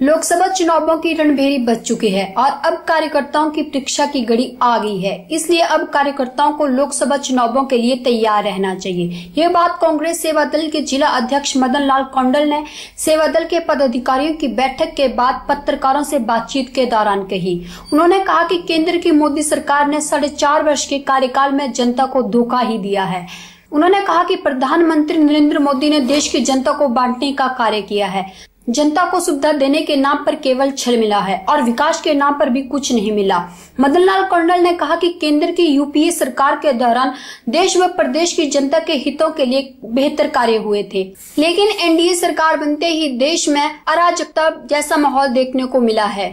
लोकसभा चुनावों की रणभेरी बच चुकी है और अब कार्यकर्ताओं की परीक्षा की घड़ी आ गई है। इसलिए अब कार्यकर्ताओं को लोकसभा चुनावों के लिए तैयार रहना चाहिए। यह बात कांग्रेस सेवा दल के जिला अध्यक्ष मदन लाल कौंडल ने सेवा दल के पदाधिकारियों की बैठक के बाद पत्रकारों से बातचीत के दौरान कही। उन्होंने कहा कि केंद्र की मोदी सरकार ने साढ़े चार वर्ष के कार्यकाल में जनता को धोखा ही दिया है। उन्होंने कहा कि प्रधानमंत्री नरेंद्र मोदी ने देश की जनता को बांटने का कार्य किया है। जनता को सुविधा देने के नाम पर केवल छल मिला है और विकास के नाम पर भी कुछ नहीं मिला। मदन लाल कौंडल ने कहा कि केंद्र की यूपीए सरकार के दौरान देश व प्रदेश की जनता के हितों के लिए बेहतर कार्य हुए थे। लेकिन एनडीए सरकार बनते ही देश में अराजकता जैसा माहौल देखने को मिला है।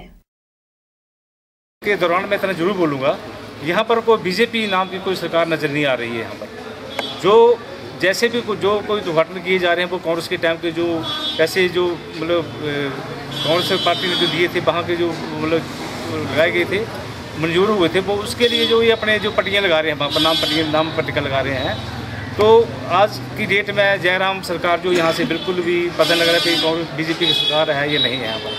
के दौरान मैं इतना ज़रूर बोलूँगा, यहाँ पर कोई बीजेपी नाम की कोई सरकार नज़र नहीं आ रही है यहाँ पर। जो जैसे भी जो कोई उद्घाटन किए जा रहे हैं, वो कांग्रेस के टाइम के जो ऐसे जो मतलब कांग्रेस पार्टी ने जो दिए थे, वहाँ के जो मतलब लगाए गए थे, मंजूर हुए थे, वो उसके लिए जो ये अपने जो पट्टियाँ लगा रहे हैं, वहाँ पर नाम पट्टियाँ, नाम पट्टिका लगा रहे हैं। तो आज की डेट में जयराम सरकार जो यहाँ से बिल्कुल भी पता लग रहा है कि कांग्रेस बीजेपी की सरकार है ये नहीं है यहाँ पर।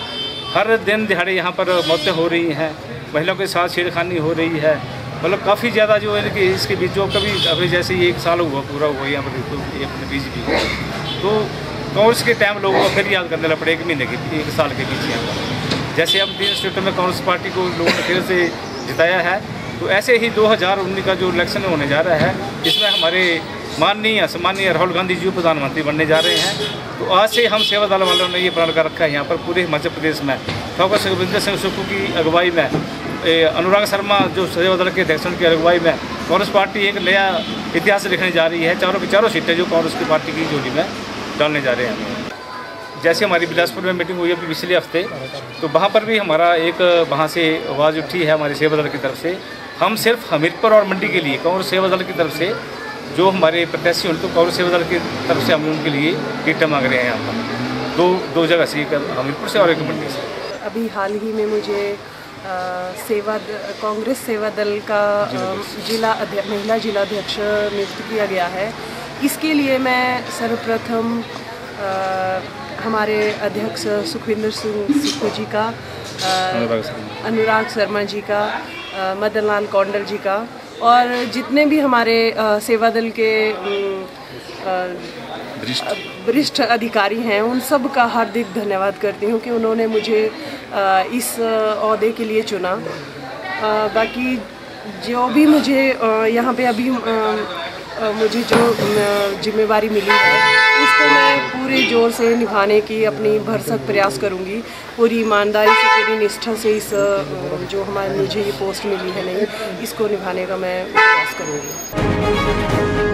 हर दिन दिहाड़े यहाँ पर मौतें हो रही हैं, महिलाओं के साथ छेड़खानी हो रही है। मतलब काफ़ी ज़्यादा जो है कि इसके बीच जो कभी अभी जैसे ये एक साल हुआ, पूरा हुआ यहाँ पर तो अपने बीजेपी तो कांग्रेस के टाइम लोगों को फिर याद करने लग पड़े एक महीने के, एक साल के बीच यहाँ पर। जैसे अब तीन स्टेटों में कांग्रेस पार्टी को लोगों ने फिर से जिताया है तो ऐसे ही 2019 का जो इलेक्शन होने जा रहा है, इसमें हमारे माननीय सम्मानीय राहुल गांधी जी प्रधानमंत्री बनने जा रहे हैं। तो आज से हम सेवा दल वालों ने ये प्रण कर रखा है यहाँ पर पूरे हिमाचल प्रदेश में। ठोकर सुखविंदर सिंह सुक्खू की अगुवाई में अनुराग शर्मा जो सेवा दल के अध्यक्ष की अगुवाई में कांग्रेस पार्टी एक नया इतिहास लिखने जा रही है। चारों की चारों सीटें जो कांग्रेस की पार्टी की जोड़ी में डालने जा रहे हैं। जैसे हमारी बिलासपुर में मीटिंग हुई अभी पिछले हफ़्ते तो वहाँ पर भी हमारा एक, वहाँ से आवाज़ उठी है हमारे सेवा दल की तरफ़ से, हम सिर्फ़ हमीरपुर और मंडी के लिए, कांग्रेस सेवा दल की तरफ़ से, जो हमारे प्रत्याशी उनको कांग्रेस सेवा दल की तरफ़ से हम उनके लिए टिकटें मांग रहे हैं यहाँ पर। दो दो जगह से, एक हमीरपुर से और एक मंडी से। अभी हाल ही में मुझे सेवा कांग्रेस सेवा दल का जिला महिला जिला अध्यक्ष नियुक्त किया गया है। इसके लिए मैं सर्वप्रथम हमारे अध्यक्ष सुखविंदर सिंह सुखू जी का अनुराग शर्मा। जी का मदन लाल कौंडल जी का और जितने भी हमारे सेवा दल के वरिष्ठ। अधिकारी हैं, उन सब का हार्दिक धन्यवाद करती हूँ कि उन्होंने मुझे इस अहदे के लिए चुना। बाकी जो भी मुझे यहाँ पे अभी मुझे जो जिम्मेवारी मिली है, उसको मैं पूरे ज़ोर से निभाने की अपनी भरसक प्रयास करूँगी। पूरी ईमानदारी से, पूरी निष्ठा से इस जो हमारे, मुझे ये पोस्ट मिली है नहीं, इसको निभाने का मैं प्रयास करूँगी।